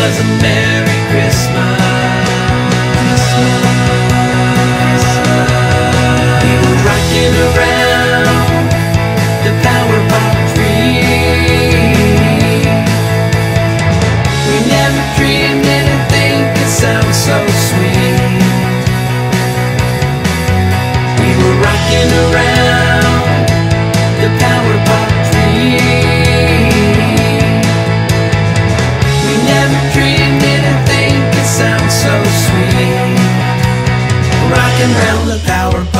was a Merry. round the power.